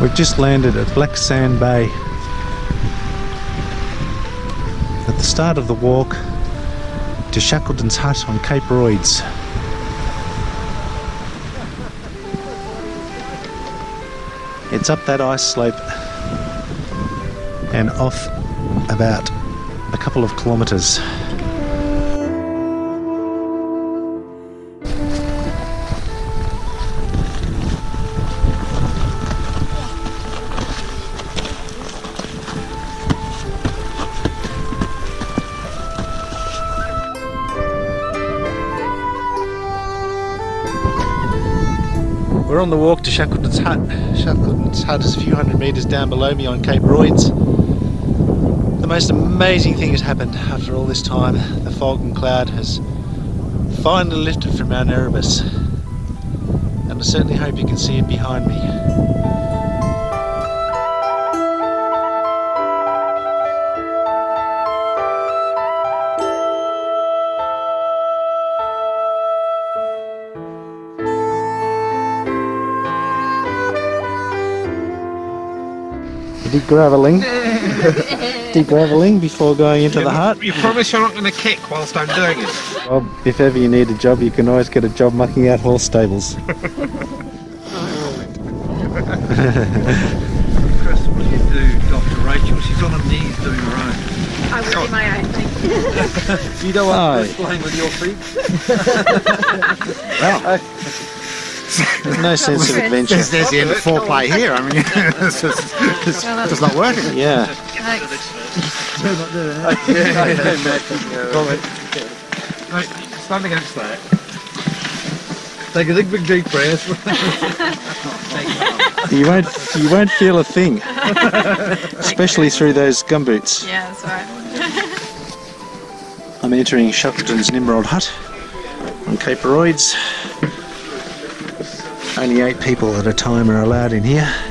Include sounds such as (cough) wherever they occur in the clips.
We've just landed at Black Sand Bay. At the start of the walk to Shackleton's hut on Cape Royds. It's up that ice slope and off about a couple of kilometres. We're on the walk to Shackleton's hut. Shackleton's hut is a few hundred metres down below me on Cape Royds. The most amazing thing has happened after all this time. The fog and cloud has finally lifted from Mount Erebus. And I certainly hope you can see it behind me. Degraveling. (laughs) Degraveling before going into the hut. You promise you're not going to kick whilst I'm doing it? Well, if ever you need a job, you can always get a job mucking out horse stables. (laughs) Chris, what do you do, Dr. Rachel? She's on her knees doing her own. I will do my own thing. (laughs) You don't Aye. want to playing with your feet? There's no sense of adventure. There's, there's the end of foreplay here. I mean, (laughs) it's just, it's just not working. Yeah. Right, stand against that. Take a big, big deep breath. (laughs) You won't you won't feel a thing. (laughs) Especially through those gumboots. Yeah, that's right. I'm entering Shackleton's Nimrod hut on Cape Royds. Only eight people at a time are allowed in here.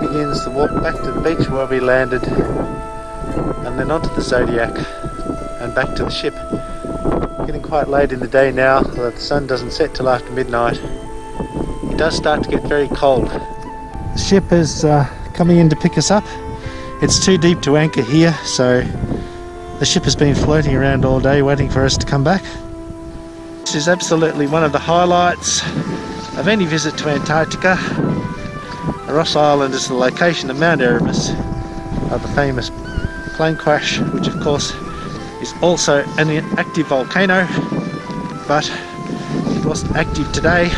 Begins the walk back to the beach where we landed and then onto the Zodiac and back to the ship. Getting quite late in the day now, although the sun doesn't set till after midnight. It does start to get very cold. The ship is uh, coming in to pick us up. It's too deep to anchor here, so the ship has been floating around all day waiting for us to come back. This is absolutely one of the highlights of any visit to Antarctica. Ross Island is the location of Mount Erebus, of the famous plane crash, which of course is also an active volcano, but it wasn't active today.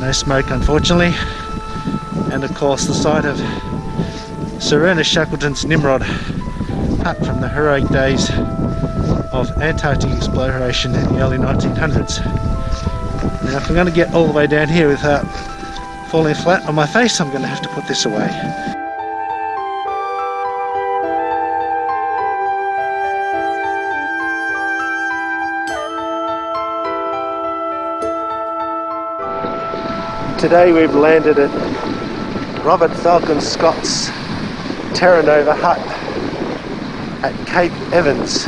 No smoke, unfortunately. And of course, the site of Sir Ernest Shackleton's Nimrod hut from the heroic days of Antarctic exploration in the early 1900s. Now, if I'm going to get all the way down here without uh, falling flat on my face, I'm going to have to put this away. Today we've landed at Robert Falcon Scott's Terra Nova hut at Cape Evans.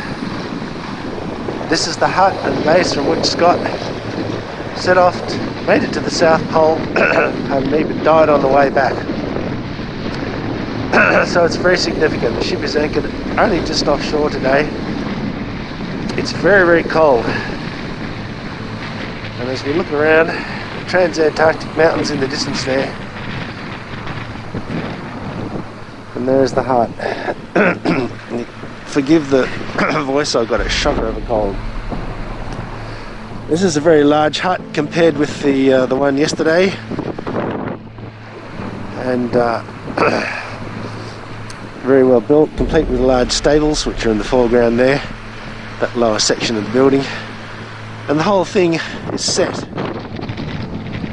This is the hut and base from which Scott set off, made it to the South Pole, (clears throat) and but died on the way back. (clears throat) so it's very significant. The ship is anchored only just offshore today. It's very, very cold. And as we look around, Transantarctic Mountains in the distance there. And there's the heart. (clears throat) Forgive the voice, I've got a shocker of a cold. This is a very large hut compared with the uh, the one yesterday, and uh, (clears throat) very well built, complete with large stables, which are in the foreground there, that lower section of the building, and the whole thing is set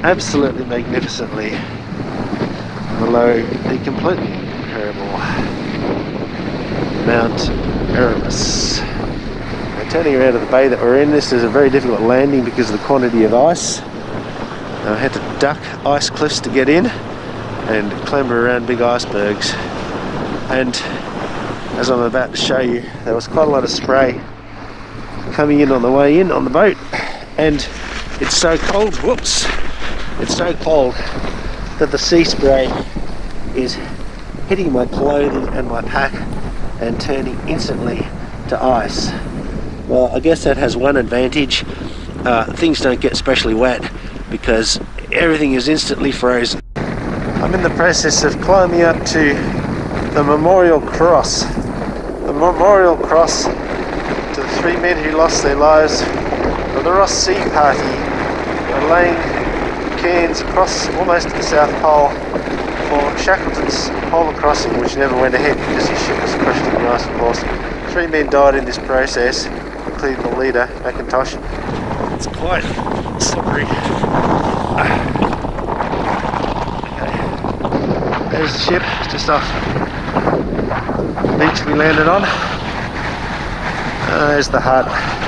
absolutely magnificently below the completely incomparable Mount Erebus. Turning around to the bay that we're in, this is a very difficult landing because of the quantity of ice. I had to duck ice cliffs to get in and clamber around big icebergs. And as I'm about to show you, there was quite a lot of spray coming in on the way in on the boat. And it's so cold, whoops, it's so cold that the sea spray is hitting my clothing and my pack and turning instantly to ice. Well, I guess that has one advantage. Uh, things don't get especially wet because everything is instantly frozen. I'm in the process of climbing up to the Memorial Cross. The Memorial Cross to the three men who lost their lives for the Ross Sea Party are laying cairns across almost to the South Pole for Shackleton's polar crossing, which never went ahead because his ship was crushed in the ice, of course. Three men died in this process, including the leader, Mackintosh. It's quite slippery. Okay. There's the ship, just off the beach we landed on. Uh, there's the hut.